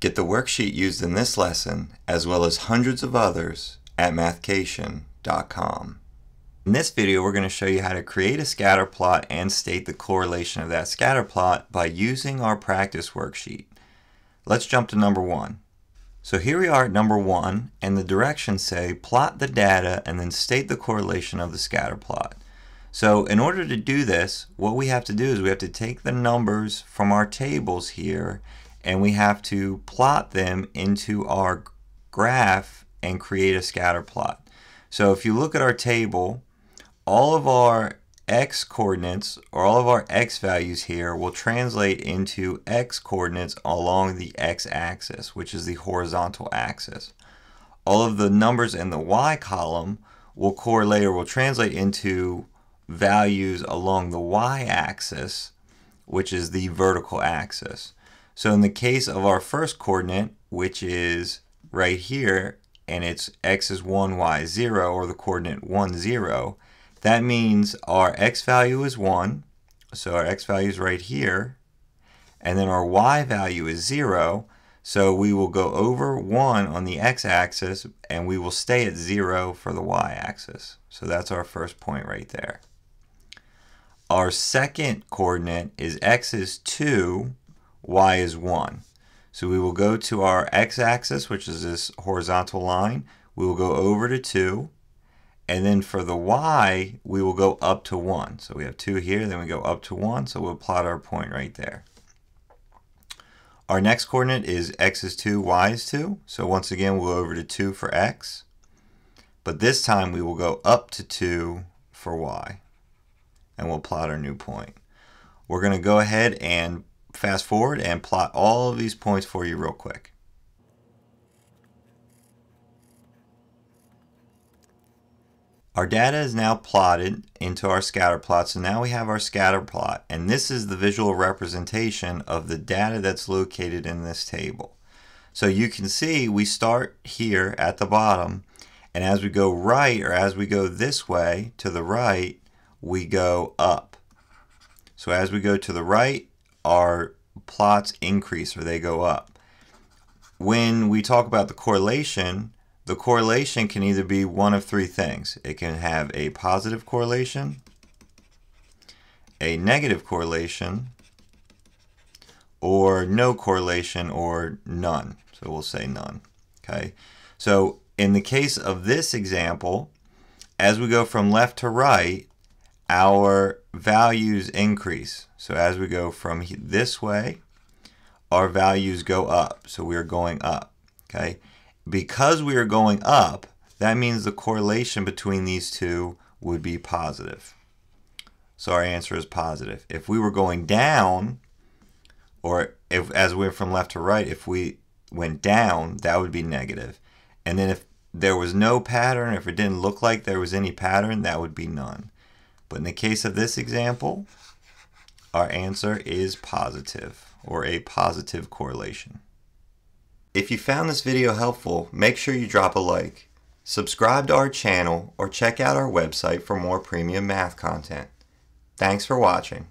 Get the worksheet used in this lesson, as well as hundreds of others, at mathcation.com. In this video, we're going to show you how to create a scatter plot and state the correlation of that scatter plot by using our practice worksheet. Let's jump to number one. So here we are at number one, and the directions say plot the data and then state the correlation of the scatter plot. So in order to do this, what we have to do is we have to take the numbers from our tables here and we have to plot them into our graph and create a scatter plot. So if you look at our table, all of our x coordinates or all of our x values here will translate into x coordinates along the x axis, which is the horizontal axis. All of the numbers in the y column will correlate or will translate into values along the y axis, which is the vertical axis. So in the case of our first coordinate, which is right here, and it's x is 1, y is 0, or the coordinate 1, 0, that means our x value is 1, so our x value is right here, and then our y value is 0, so we will go over 1 on the x-axis, and we will stay at 0 for the y-axis. So that's our first point right there. Our second coordinate is x is 2, y is 1. So we will go to our x-axis, which is this horizontal line. We will go over to 2. And then for the y, we will go up to 1. So we have 2 here, then we go up to 1. So we'll plot our point right there. Our next coordinate is x is 2, y is 2. So once again, we'll go over to 2 for x. But this time we will go up to 2 for y. And we'll plot our new point. We're going to go ahead and fast forward and plot all of these points for you real quick. Our data is now plotted into our scatter plot, so now we have our scatter plot, and this is the visual representation of the data that's located in this table. So you can see we start here at the bottom, and as we go right, or as we go this way to the right, we go up. So as we go to the right, our plots increase or they go up. When we talk about the correlation, the correlation can either be one of three things. It can have a positive correlation, a negative correlation, or no correlation or none. So we'll say none. Okay. So in the case of this example, as we go from left to right, our values increase. So as we go from this way, our values go up. So we are going up. Okay. Because we are going up, that means the correlation between these two would be positive. So our answer is positive. If we were going down, or if as we went from left to right, if we went down, that would be negative. And then if there was no pattern, if it didn't look like there was any pattern, that would be none. But in the case of this example, our answer is positive, or a positive correlation. If you found this video helpful, make sure you drop a like, subscribe to our channel, or check out our website for more premium math content. Thanks for watching.